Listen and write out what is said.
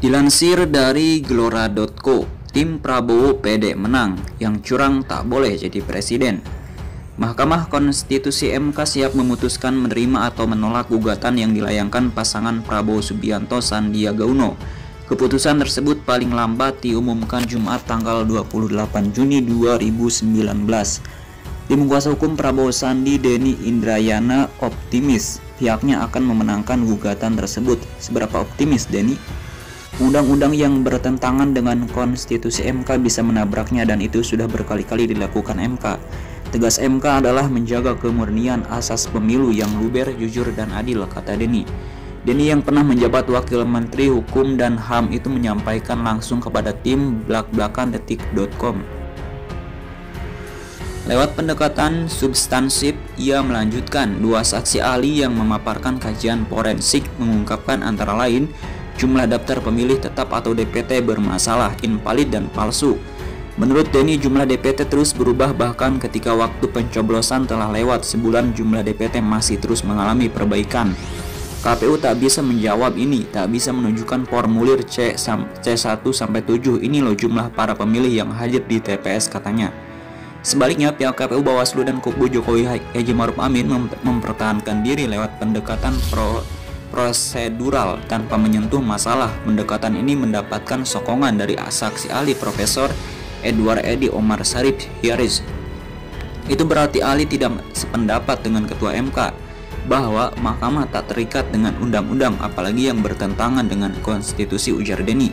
Dilansir dari Gelora.co, tim Prabowo PD menang, yang curang tak boleh jadi presiden. Mahkamah Konstitusi MK siap memutuskan menerima atau menolak gugatan yang dilayangkan pasangan Prabowo Subianto Sandiaga Uno. Keputusan tersebut paling lambat diumumkan Jumat tanggal 28 Juni 2019. Tim kuasa hukum Prabowo Sandi Deni Indrayana optimis pihaknya akan memenangkan gugatan tersebut. Seberapa optimis Deni? Undang-undang yang bertentangan dengan konstitusi MK bisa menabraknya dan itu sudah berkali-kali dilakukan MK. Tegas MK adalah menjaga kemurnian asas pemilu yang luber, jujur, dan adil, kata Denny. Denny yang pernah menjabat Wakil Menteri Hukum dan HAM itu menyampaikan langsung kepada tim belak-belakan detik.com. Lewat pendekatan substansif, ia melanjutkan dua saksi ahli yang memaparkan kajian forensik mengungkapkan antara lain jumlah daftar pemilih tetap atau DPT bermasalah, invalid dan palsu. Menurut Denny, jumlah DPT terus berubah bahkan ketika waktu pencoblosan telah lewat sebulan jumlah DPT masih terus mengalami perbaikan. KPU tak bisa menjawab ini, tak bisa menunjukkan formulir C, C1 sampai 7 ini loh jumlah para pemilih yang hadir di TPS katanya. Sebaliknya, pihak KPU Bawaslu dan Kubu Jokowi Haji Maruf Amin mem mempertahankan diri lewat pendekatan pro prosedural tanpa menyentuh masalah. Pendekatan ini mendapatkan sokongan dari saksi ahli Profesor Edward Edi Omar Sarip Hiaris. Itu berarti Ali tidak sependapat dengan Ketua MK bahwa mahkamah tak terikat dengan undang-undang apalagi yang bertentangan dengan konstitusi ujar Deni.